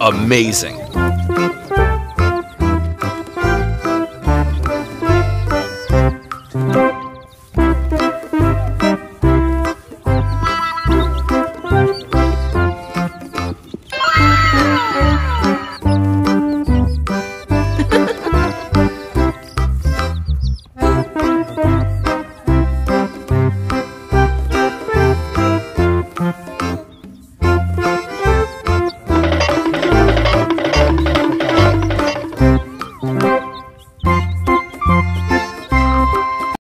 Amazing.